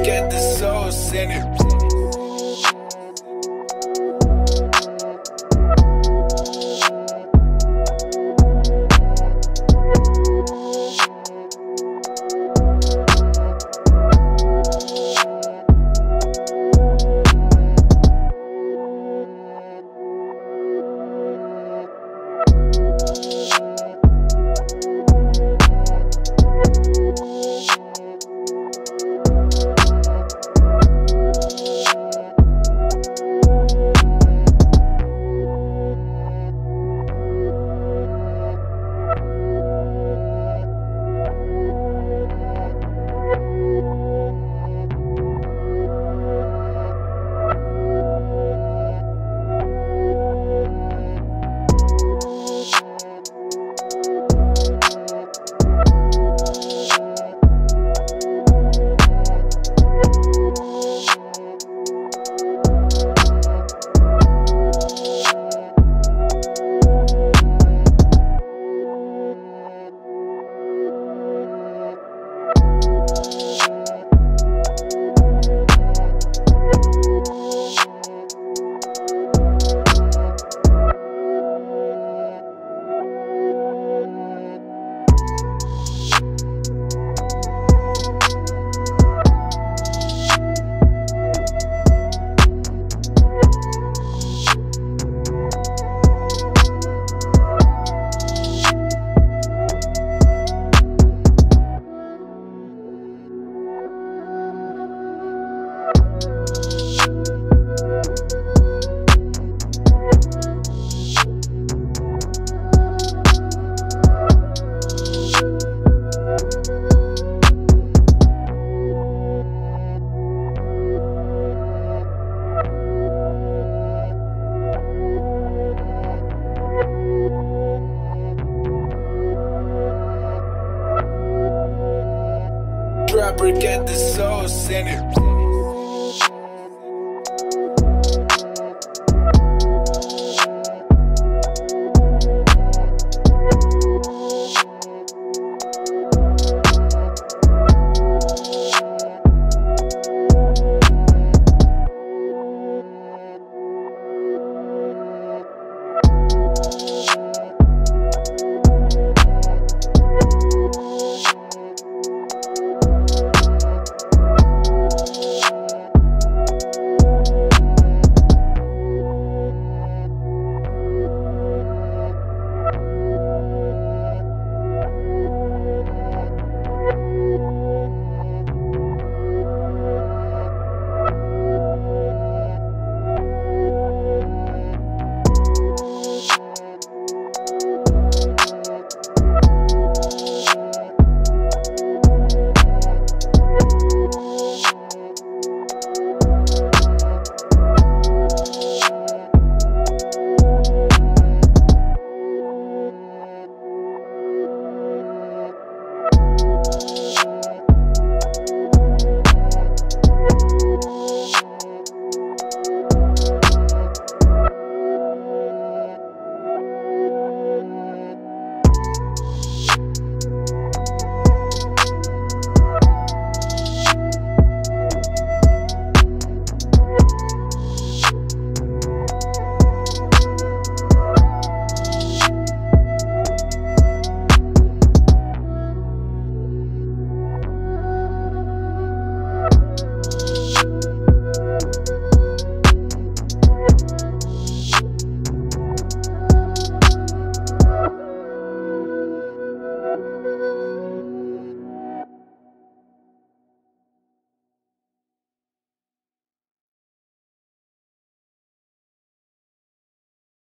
Get the sauce in it. Dropper get the in it.